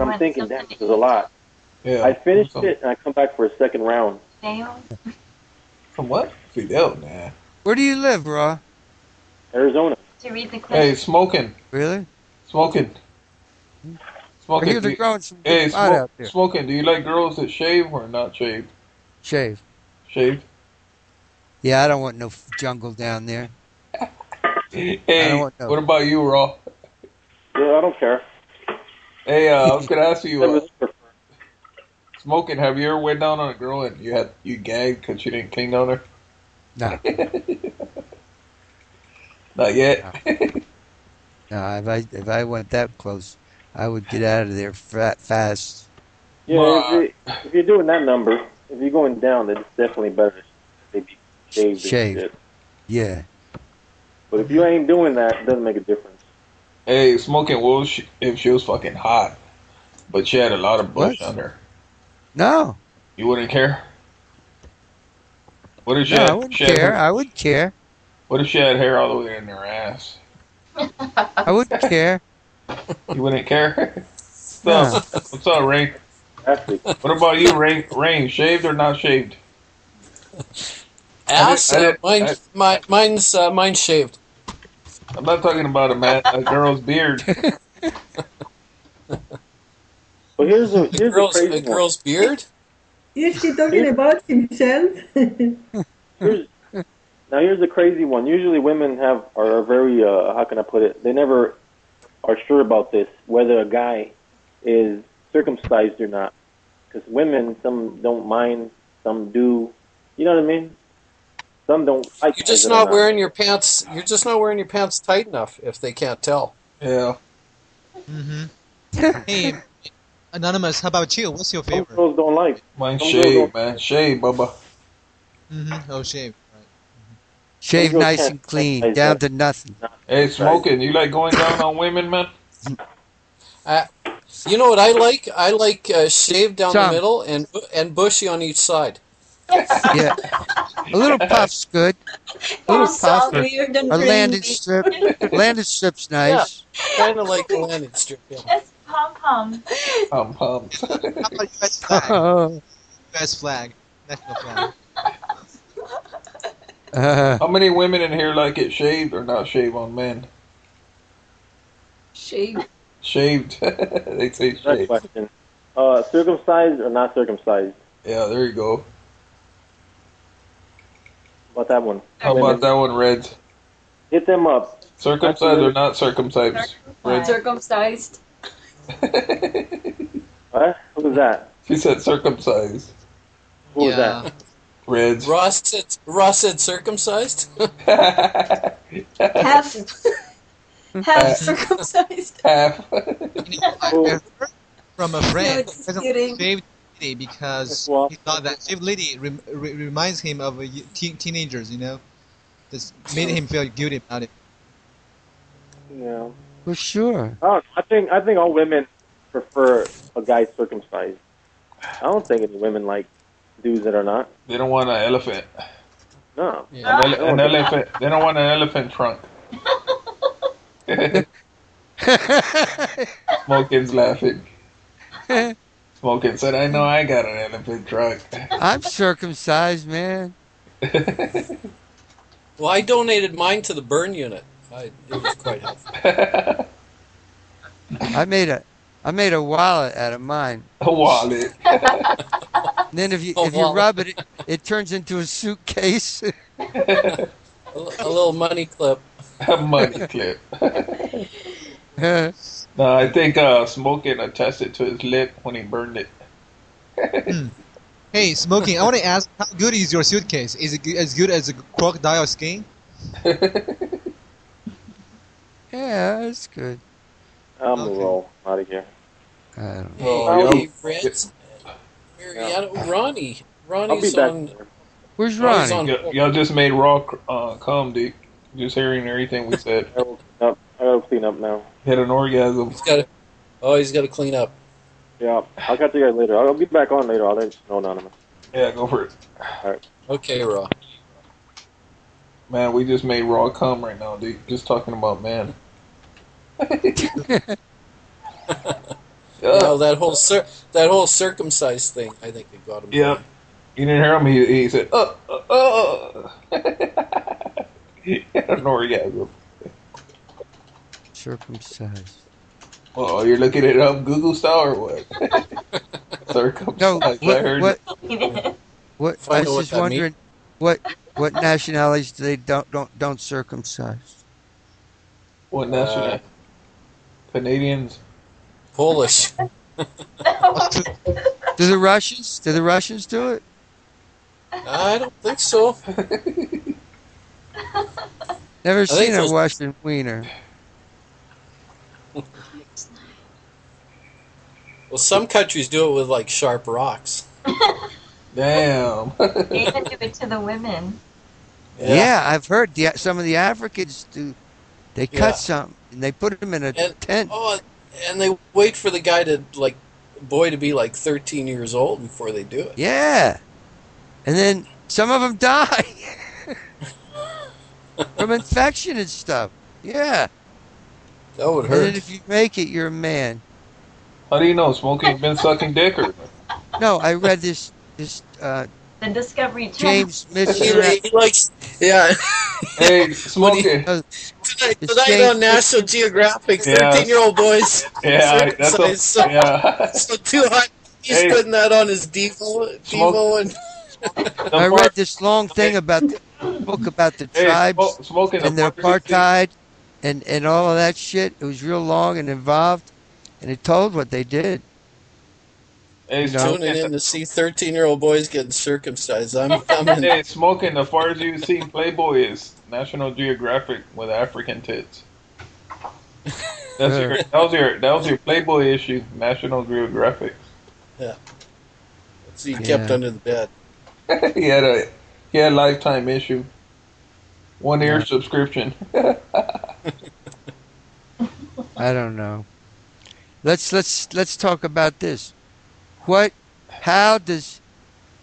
and I'm thinking, damn, something this is a lot. Yeah. I finished it and I come back for a second round. Nails. From what? Fidel, nah. Where do you live, Raw? Arizona. To read the clip. Hey, smoking, Really? smoking, I smoking. hear do they're you- growing some Hey, smoke, out there. smoking. Do you like girls that shave or not shave? Shave. Shave. Yeah, I don't want no jungle down there. Hey, want no- what about you, Raw? Yeah, I don't care. Hey, uh, I was gonna ask you, uh, Whatever they prefer. smoking. Have you ever went down on a girl and you had you gagged because you didn't clean on her? No, Not yet. no. If I if I went that close, I would get out of there fat, fast. Yeah, Well, if, you, if you're doing that number, if you're going down, then it's definitely better if they be shaved. Shaved. Yeah. But if you ain't doing that, it doesn't make a difference. Hey, smoking. What was she, if she was fucking hot, but she had a lot of bush What? on her? No, You wouldn't care. What if she no, had? I wouldn't she care. hair- I wouldn't care. what if she had hair all the way in her ass? I wouldn't care. You wouldn't care. What's No. up? What's up, Rain? What about you, Rain? Rain, shaved or not shaved? Ass? I didn't- mine, I- my, mine's uh, mine's shaved. I'm not talking about a man, a girl's beard. but here's a A here's a girl's, crazy a one. girl's beard? Is she talking about himself? Here's, now here's the crazy one. Usually women have are very uh, how can I put it? They never are sure about this whether a guy is circumcised or not. Because women, some don't mind, some do. You know what I mean? Some don't like. You're just guys that are not wearing your pants. You're just not wearing your pants tight enough. If they can't tell. Yeah. Mm-hmm. hey, Anonymous, how about you? What's your Some favorite? girls don't like. Mine Some shave, girls man. Shave, Bubba. Mm-hmm. Oh, shave. Right. Shave Girls nice and clean, down that. to nothing. Hey, smoking. You like going down on women, man? You know what I like? I like uh, shaved down Some. the middle and and bushy on each side. Yeah, a little puff's good. A little It's puff. weird A landed cringy. strip. Landed strip's nice. Kind of like the landing strip. Yeah. It's pom pom. I'm pumped. How about U.S. flag? U.S. flag. National flag. uh, How many women in here like it shaved or not shaved on men? Shave. Shaved. they say Next shaved. question. Uh, circumcised or not circumcised? Yeah, there you go. About that one. How about that one, Reds? Hit them up. Circumcised or not circumcised? Reds. Circumcised. What? Who was that? She said circumcised. Who was Yeah. that? Reds. Ross said, Ross said circumcised. Half. Half circumcised. Half. Who? I heard from a friend. just he doesn't kidding. Shaved lady because he thought that shaved lady rem- re- reminds him of uh, teen- teenagers. You know, this made him feel guilty about it. Yeah. for sure. I. I think I think all women prefer a guy circumcised. I don't think any women like dudes that are not. They don't want an elephant. No. Yeah. An, ele- an elephant. They don't want an elephant trunk. Smoking's laughing. Smoking said, "I know I got an elephant trunk." I'm circumcised, man. Well, I donated mine to the burn unit. I, it was quite helpful. I made a, I made a wallet out of mine. a wallet. And then if you A if you rub it, it, it turns into a suitcase. A little money clip. a money clip. No, I think uh, smoking attested to his lip when he burned it. Hey, smoking. I want to ask, how good is your suitcase? Is it as good as a crocodile skin? yeah, it's good. I'm Okay. gonna roll out of here. I don't know. Oh, Hey, yeah. Reds, Marietta, Ronnie. I'll be Ronnie's back. on. Where's Ronnie's Ronnie? on- Y- y'all just made raw uh, cum, dude. Just hearing everything we said. I gotta clean up. I gotta clean up now. Hit an orgasm. He's got to. Oh, he's got to clean up. Yeah, I'll catch you guys later. I'll be back on later. I'll let you know, Anonymous. Yeah, go for it. Okay, Raw. Man, we just made raw cum right now, dude. Just talking about man. You know that whole cir- that whole circumcised thing. I think it got him. Yep. You didn't hear him? He, he said, uh, uh, uh. an orgasm. Circumcised. Oh, you're looking it up Google style or what? Circumcised. No, I what, heard what, It what, I was just that wondering, what, what nationalities do they don't, don't, don't circumcise? What nationality? Uh, Canadians. Polish. Do the Russians, do the Russians do it? I don't think so. Never think seen a those- Russian wiener. Well, some countries do it with like sharp rocks. Damn. They even do it to the women. Yeah, I've heard the, some of the Africans do. They cut Yeah. some and they put them in a And- tent. Oh, and they wait for the guy to like boy to be like 13 years old before they do it. Yeah, and then some of them die from infection and stuff. Yeah, That would hurt. and then hurt. if you make it, you're a man. How do you know? Smoking's been sucking dick or? No, I read this this uh, The Discovery Channel. James He, Mitchell. he likes, yeah. Hey, smoking. uh, tonight, It's tonight James- on National Geographic, Yeah. 13 year old boys. Yeah, that's a, circumcised. yeah. So too hot. He's Hey. putting that on his Devo, Devo and I read this long thing about the book about the hey, tribes smo- smoking and the their apartheid and and all of that shit. It was real long and involved, and it told what they did. Hey, you know. tuning in to see 13 year old boys getting circumcised. I'm, I'm in. Hey, smoking. The far as you've seen Playboy is National Geographic with African tits. That's your, that was your that was your Playboy issue, National Geographic. Yeah. So you kept Yeah. under the bed. he had a he had a lifetime issue, one year Yeah. subscription. I don't know. Let's let's let's talk about this. What? How does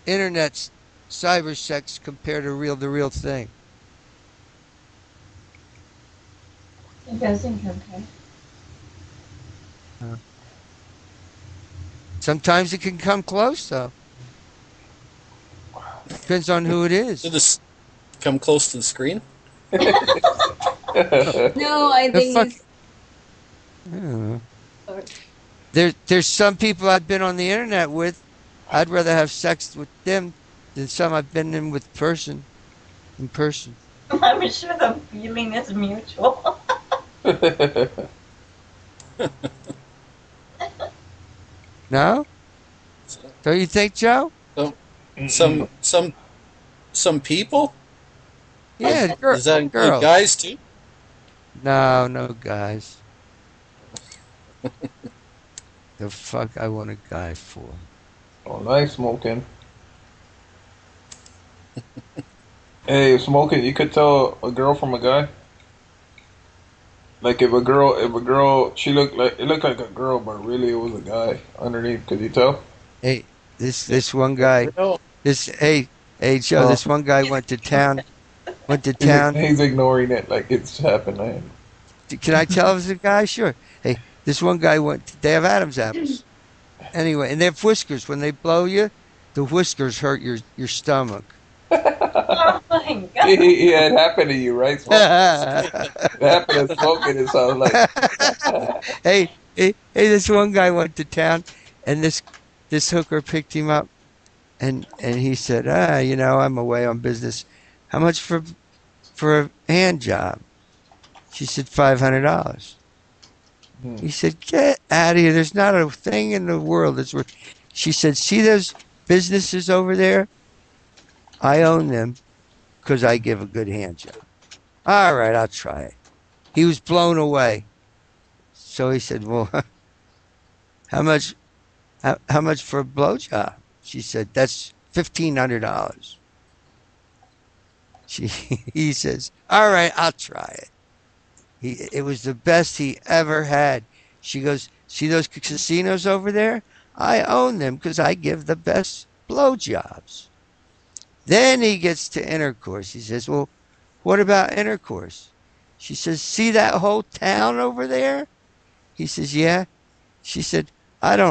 internet cyber sex compare to real the real thing? It doesn't compare. Sometimes it can come close though. Depends on who it is. So just come close to the screen. No, I The think hmm fuck- it's I don't know. Sorry. There, there's some people I've been on the internet with. I'd rather have sex with them than some I've been in with person, in person. I'm sure the feeling is mutual. No? Don't you think, Joe? Some some some people. Yeah, gir- Does that include girls. guys too? No, no guys. The fuck I want a guy for? oh, nice smoking. hey, smoking. You could tell a girl from a guy. Like if a girl, if a girl, she looked like it looked like a girl, but really it was a guy underneath. Could you tell? Hey, this this one guy, No. this hey hey Joe, Oh. this one guy went to town, went to town. He's ignoring it like it's happening. Can I tell if it's a guy? Sure. Hey, this one guy went. They have Adam's apples. Anyway, and they have whiskers. When they blow you, the whiskers hurt your your stomach. oh my god. yeah, it happened to you, right? Smoking? It happened to smoking. It sounds like hey, hey, hey, this one guy went to town, and this this hooker picked him up, and and he said, ah, you know, I'm away on business. How much for for a hand job? She said five hundred dollars. Hmm. He said, get out of here. There's not a thing in the world that's worth. She said, see those businesses over there? I own them because I give a good hand job. All right, I'll try it. He was blown away. So he said, "Well, how much? How, how much for a blowjob?" She said, "That's fifteen hundred dollars." She he says, "All right, I'll try it." He it was the best he ever had. She goes, "See those casinos over there? I own them because I give the best blowjobs." Then he gets to intercourse. He says, "Well, what about intercourse?" She says, See that whole town over there? He says, Yeah. She said, I don't